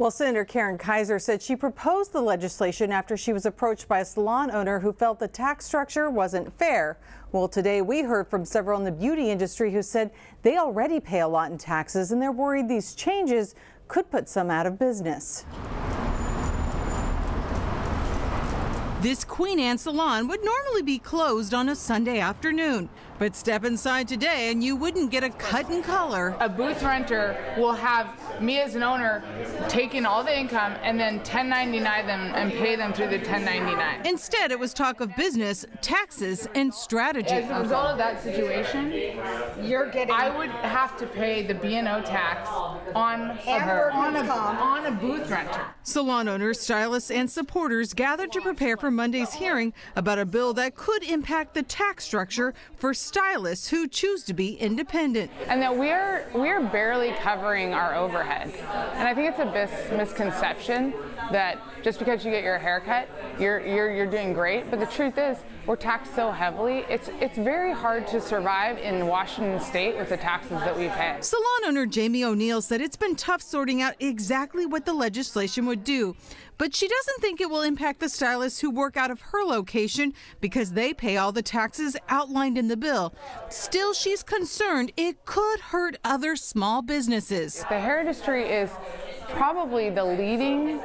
Well, Senator Karen Keiser said she proposed the legislation after she was approached by a salon owner who felt the tax structure wasn't fair. Well, today we heard from several in the beauty industry who said they already pay a lot in taxes and they're worried these changes could put some out of business. This Queen Anne salon would normally be closed on a Sunday afternoon, but step inside today and you wouldn't get a cut in color. A booth renter will have me as an owner taking all the income and then 1099 them and pay them through the 1099. Instead, it was talk of business, taxes, and strategy. As a result of that situation, you're getting. I would have to pay the B&O tax on a, on a, on a booth renter. Salon owners, stylists, and supporters gathered to prepare for Monday's hearing about a bill that could impact the tax structure for stylists who choose to be independent. And that we're we're barely covering our overhead. And I think it's a mis- misconception that just because you get your haircut, you're, you're you're doing great. But the truth is, we're taxed so heavily. It's it's very hard to survive in Washington State with the taxes that we pay. Salon owner Jamie O'Neill said it's been tough sorting out exactly what the legislation would do, but she doesn't think it will impact the stylists who work out of her location because they pay all the taxes outlined in the bill. Still, she's concerned it could hurt other small businesses. The hair industry is probably the leading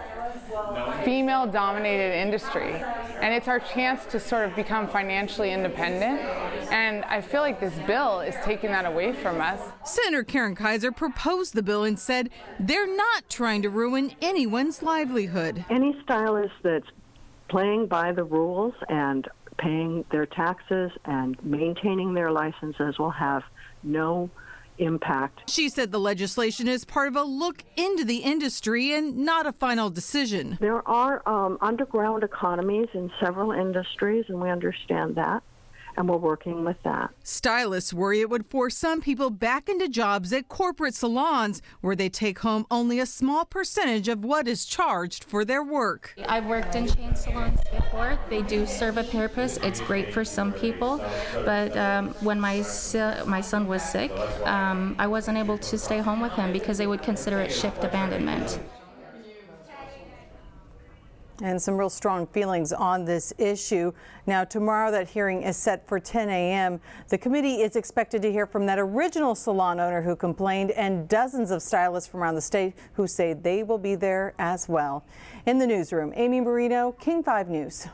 female dominated industry and it's our chance to sort of become financially independent and I feel like this bill is taking that away from us. Senator Karen Keiser proposed the bill and said they're not trying to ruin anyone's livelihood. Any stylist that's playing by the rules and paying their taxes and maintaining their licenses will have no impact. She said the legislation is part of a look into the industry and not a final decision. There are um, underground economies in several industries, and we understand that and we're working with that. Stylists worry it would force some people back into jobs at corporate salons where they take home only a small percentage of what is charged for their work. I've worked in chain salons before. They do serve a purpose. It's great for some people, but um, when my my son was sick, um, I wasn't able to stay home with him because they would consider it shift abandonment. And some real strong feelings on this issue. Now, tomorrow that hearing is set for 10 a.m. The committee is expected to hear from that original salon owner who complained and dozens of stylists from around the state who say they will be there as well. In the newsroom, Amy Marino, King 5 News.